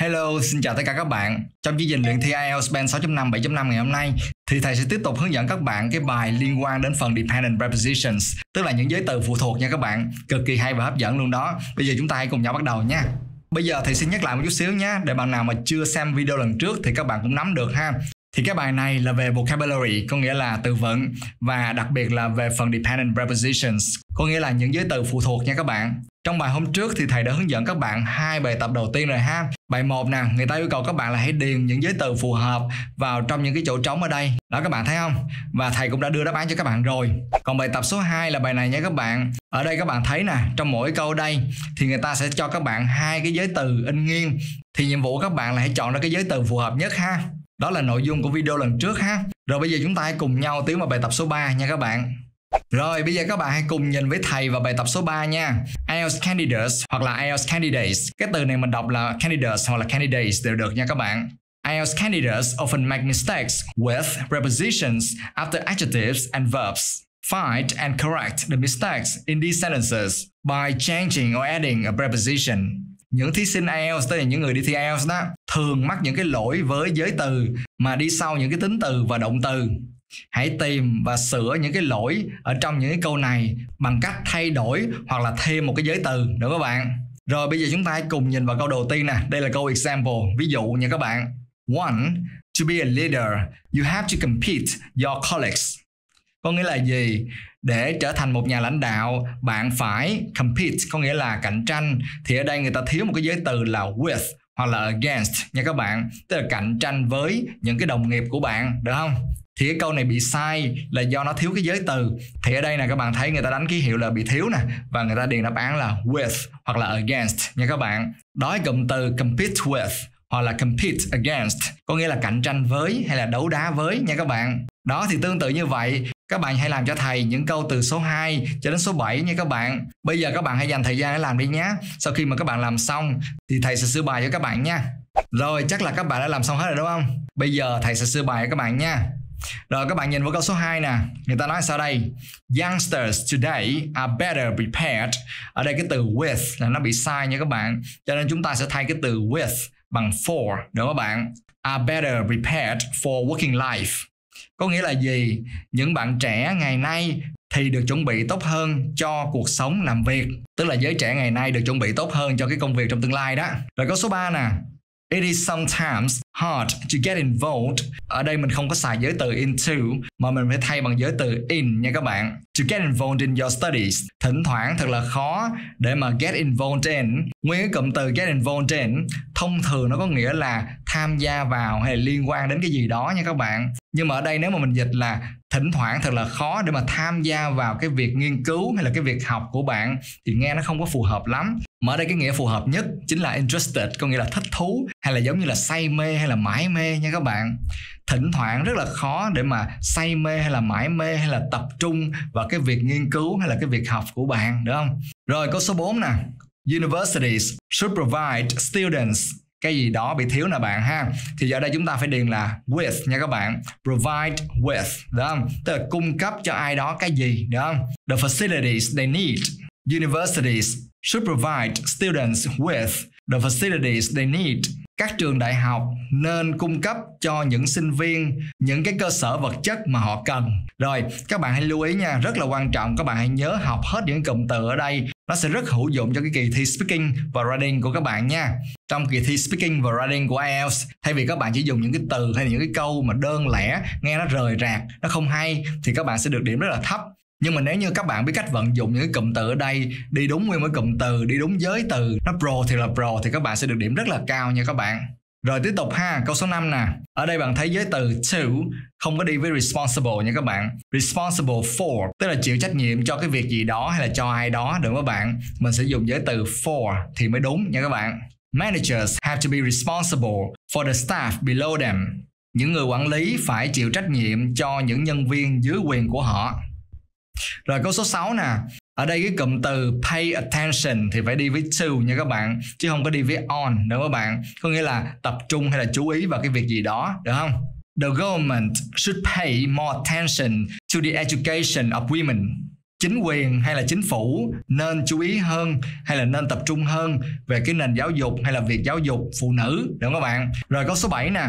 Hello, xin chào tất cả các bạn. Trong chương trình luyện thi IELTS Band 6.5, 7.5 ngày hôm nay thì thầy sẽ tiếp tục hướng dẫn các bạn cái bài liên quan đến phần dependent prepositions, tức là những giới từ phụ thuộc nha các bạn. Cực kỳ hay và hấp dẫn luôn đó. Bây giờ chúng ta hãy cùng nhau bắt đầu nha. Bây giờ thầy xin nhắc lại một chút xíu nhé, để bạn nào mà chưa xem video lần trước thì các bạn cũng nắm được ha. Thì cái bài này là về vocabulary, có nghĩa là từ vựng và đặc biệt là về phần dependent prepositions, có nghĩa là những giới từ phụ thuộc nha các bạn. Trong bài hôm trước thì thầy đã hướng dẫn các bạn hai bài tập đầu tiên rồi ha. Bài 1 nè, người ta yêu cầu các bạn là hãy điền những giới từ phù hợp vào trong những cái chỗ trống ở đây. Đó các bạn thấy không? Và thầy cũng đã đưa đáp án cho các bạn rồi. Còn bài tập số 2 là bài này nha các bạn. Ở đây các bạn thấy nè, trong mỗi câu đây thì người ta sẽ cho các bạn hai cái giới từ in nghiêng. Thì nhiệm vụ của các bạn là hãy chọn ra cái giới từ phù hợp nhất ha. Đó là nội dung của video lần trước ha. Rồi bây giờ chúng ta hãy cùng nhau tiến vào bài tập số 3 nha các bạn. Rồi, bây giờ các bạn hãy cùng nhìn với thầy vào bài tập số 3 nha. IELTS candidates hoặc là IELTS candidates. Cái từ này mình đọc là candidates hoặc là candidates đều được nha các bạn. IELTS candidates often make mistakes with prepositions after adjectives and verbs. Find and correct the mistakes in these sentences by changing or adding a preposition. Những thí sinh IELTS, tức là những người đi thi IELTS đó, thường mắc những cái lỗi với giới từ mà đi sau những cái tính từ và động từ. Hãy tìm và sửa những cái lỗi ở trong những cái câu này bằng cách thay đổi hoặc là thêm một cái giới từ nữa các bạn? Rồi bây giờ chúng ta hãy cùng nhìn vào câu đầu tiên nè. Đây là câu example. Ví dụ nha các bạn. One to be a leader you have to compete your colleagues có nghĩa là gì? Để trở thành một nhà lãnh đạo, bạn phải compete, có nghĩa là cạnh tranh. Thì ở đây người ta thiếu một cái giới từ là with hoặc là against nha các bạn. Tức là cạnh tranh với những cái đồng nghiệp của bạn, được không? Thì cái câu này bị sai là do nó thiếu cái giới từ. Thì ở đây nè, các bạn thấy người ta đánh ký hiệu là bị thiếu nè, và người ta điền đáp án là with hoặc là against nha các bạn. Đó cụm từ compete with hoặc là compete against, có nghĩa là cạnh tranh với hay là đấu đá với nha các bạn. Đó, thì tương tự như vậy các bạn hãy làm cho thầy những câu từ số 2 cho đến số 7 nha các bạn. Bây giờ các bạn hãy dành thời gian để làm đi nhé sau khi mà các bạn làm xong, thì thầy sẽ sửa bài cho các bạn nha. Rồi, chắc là các bạn đã làm xong hết rồi đúng không? Bây giờ thầy sẽ sửa bài cho các bạn nha. Rồi, các bạn nhìn vào câu số 2 nè. Người ta nói sao đây? Youngsters today are better prepared. Ở đây cái từ with là nó bị sai nha các bạn. Cho nên chúng ta sẽ thay cái từ with bằng for, Được các bạn? Are better prepared for working life. Có nghĩa là gì? Những bạn trẻ ngày nay thì được chuẩn bị tốt hơn cho cuộc sống làm việc. Tức là giới trẻ ngày nay được chuẩn bị tốt hơn cho cái công việc trong tương lai đó. Rồi câu số 3 nè. It is sometimes hard to get involved. Ở đây mình không có xài giới từ into mà mình phải thay bằng giới từ in nha các bạn. To get involved in your studies. Thỉnh thoảng thật là khó để mà get involved in. Nguyên cái cụm từ get involved in, thông thường nó có nghĩa là tham gia vào hay liên quan đến cái gì đó nha các bạn. Nhưng mà ở đây nếu mà mình dịch là thỉnh thoảng thật là khó để mà tham gia vào cái việc nghiên cứu hay là cái việc học của bạn thì nghe nó không có phù hợp lắm mà ở đây cái nghĩa phù hợp nhất chính là interested, có nghĩa là thích thú hay là giống như là say mê hay là mãi mê nha các bạn. Thỉnh thoảng rất là khó để mà say mê hay là mãi mê hay là tập trung vào cái việc nghiên cứu hay là cái việc học của bạn đúng không? Rồi, câu số 4 nè. Universities should provide students. Cái gì đó bị thiếu nè bạn ha. Thì ở đây chúng ta phải điền là with nha các bạn. Provide with đúng không? Tức là cung cấp cho ai đó cái gì đúng không? The facilities they need. Universities should provide students with the facilities they need các trường đại học nên cung cấp cho những sinh viên những cái cơ sở vật chất mà họ cần. Rồi, các bạn hãy lưu ý nha, rất là quan trọng, các bạn hãy nhớ học hết những cụm từ ở đây. Nó sẽ rất hữu dụng cho cái kỳ thi speaking và writing của các bạn nha. Trong kỳ thi speaking và writing của IELTS, thay vì các bạn chỉ dùng những cái từ hay những cái câu mà đơn lẻ, nghe nó rời rạc, nó không hay, thì các bạn sẽ được điểm rất là thấp nhưng mà nếu như các bạn biết cách vận dụng những cái cụm từ ở đây đi đúng nguyên với cụm từ đi đúng giới từ nó pro thì là pro thì các bạn sẽ được điểm rất là cao nha các bạn rồi tiếp tục ha, câu số 5 nè. Ở đây bạn thấy giới từ to không có đi với responsible nha các bạn. Responsible for tức là chịu trách nhiệm cho cái việc gì đó hay là cho ai đó được các bạn. Mình sẽ dùng giới từ for thì mới đúng nha các bạn. Managers have to be responsible for the staff below them. Những người quản lý phải chịu trách nhiệm cho những nhân viên dưới quyền của họ. Rồi câu số 6 nè. Ở đây cái cụm từ pay attention thì phải đi với to nha các bạn, chứ không có đi với on đâu các bạn. Có nghĩa là tập trung hay là chú ý vào cái việc gì đó, được không? The government should pay more attention to the education of women. Chính quyền hay là chính phủ nên chú ý hơn hay là nên tập trung hơn về cái nền giáo dục hay là việc giáo dục phụ nữ đúng không các bạn? Rồi câu số 7 nè.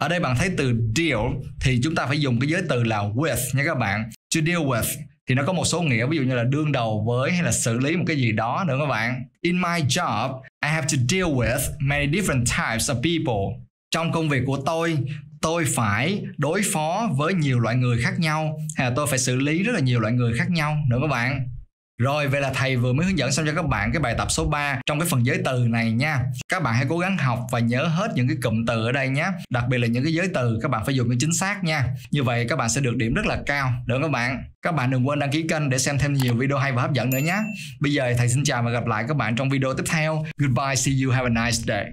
Ở đây bạn thấy từ deal thì chúng ta phải dùng cái giới từ là with nha các bạn to deal with thì nó có một số nghĩa, ví dụ như là đương đầu với hay là xử lý một cái gì đó nữa các bạn. In my job, I have to deal with many different types of people. Trong công việc của tôi tôi phải đối phó với nhiều loại người khác nhau, hay là tôi phải xử lý rất là nhiều loại người khác nhau nữa các bạn rồi vậy là thầy vừa mới hướng dẫn xong cho các bạn cái bài tập số 3 trong cái phần giới từ này nha. Các bạn hãy cố gắng học và nhớ hết những cái cụm từ ở đây nhé. Đặc biệt là những cái giới từ các bạn phải dùng cho chính xác nha. Như vậy các bạn sẽ được điểm rất là cao. Được các bạn? Các bạn đừng quên đăng ký kênh để xem thêm nhiều video hay và hấp dẫn nữa nhé. Bây giờ thầy xin chào và gặp lại các bạn trong video tiếp theo. Goodbye, see you, have a nice day.